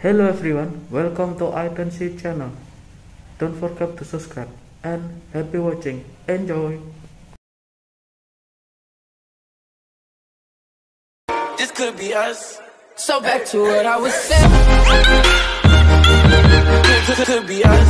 Hello everyone, welcome to AoiTenshi channel. Don't forget to subscribe and happy watching. Enjoy! This could be us. So back to what I was saying. Could, could be us.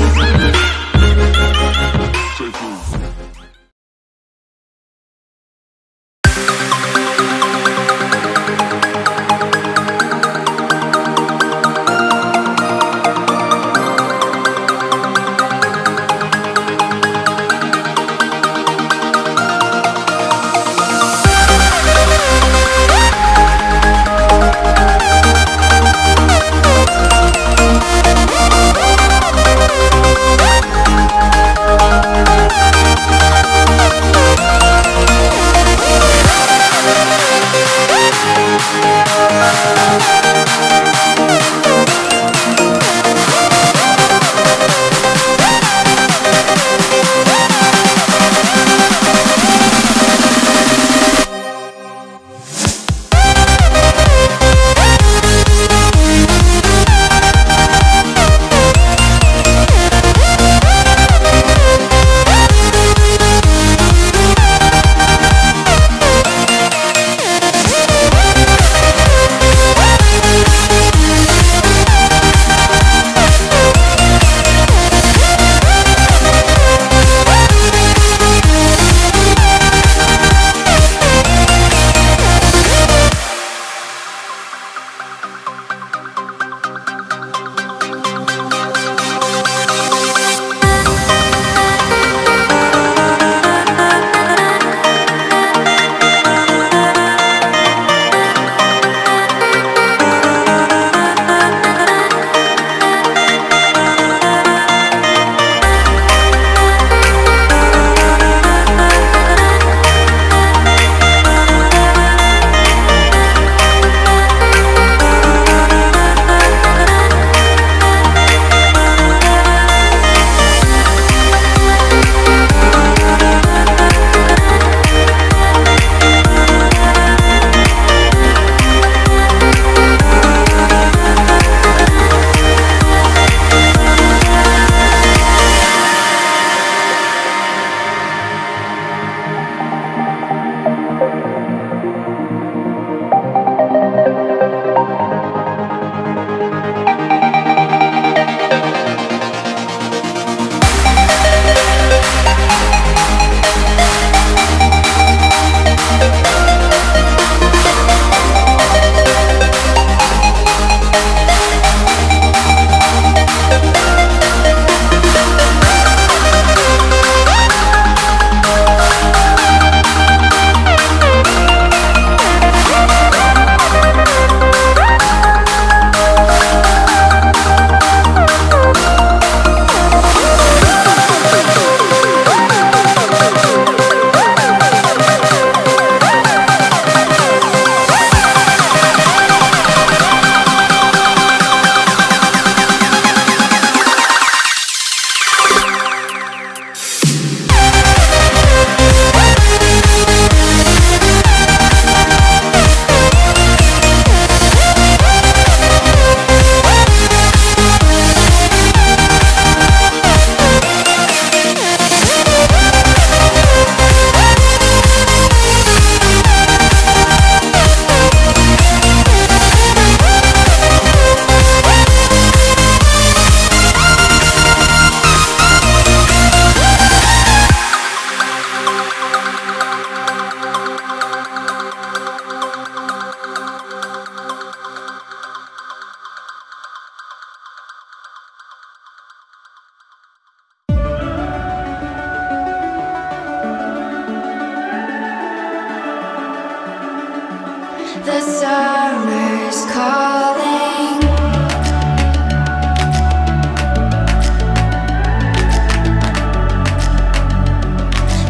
The summer's calling.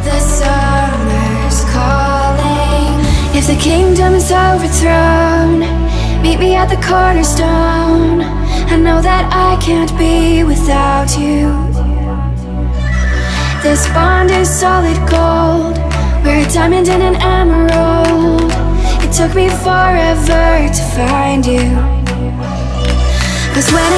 The summer's calling. If the kingdom is overthrown, meet me at the cornerstone. I know that I can't be without you. This bond is solid gold. We're a diamond and an emerald. It took me forever to find you. Cause when